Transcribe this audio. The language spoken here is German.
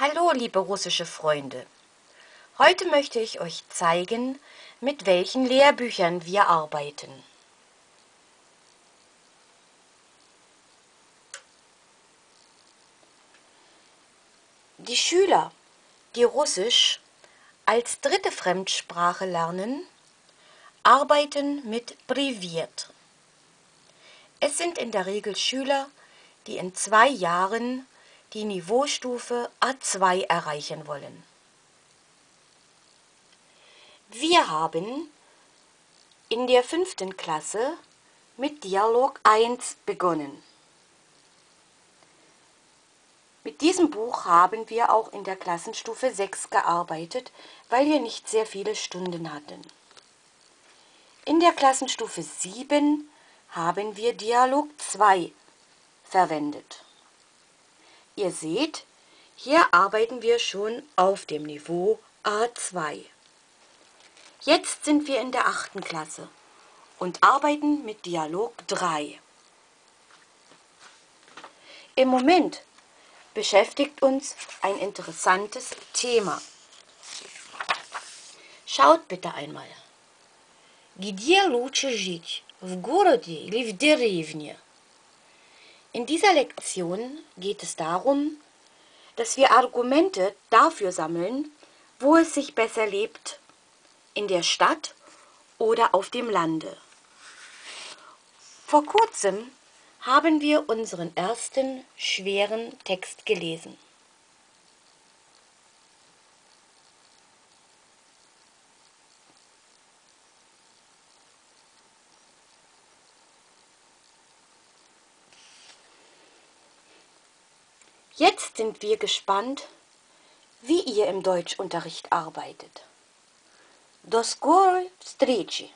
Hallo, liebe russische Freunde. Heute möchte ich euch zeigen, mit welchen Lehrbüchern wir arbeiten. Die Schüler, die Russisch als dritte Fremdsprache lernen, arbeiten mit Priviert. Es sind in der Regel Schüler, die in zwei Jahren die Niveaustufe A2 erreichen wollen. Wir haben in der fünften Klasse mit Dialog 1 begonnen. Mit diesem Buch haben wir auch in der Klassenstufe 6 gearbeitet, weil wir nicht sehr viele Stunden hatten. In der Klassenstufe 7 haben wir Dialog 2 verwendet. Ihr seht, hier arbeiten wir schon auf dem Niveau A2. Jetzt sind wir in der achten Klasse und arbeiten mit Dialog 3. Im Moment beschäftigt uns ein interessantes Thema. Schaut bitte einmal. Где лучше жить? В городе или в деревне? In dieser Lektion geht es darum, dass wir Argumente dafür sammeln, wo es sich besser lebt, in der Stadt oder auf dem Lande. Vor kurzem haben wir unseren ersten schweren Text gelesen. Jetzt sind wir gespannt, wie ihr im Deutschunterricht arbeitet. До скорой встречи!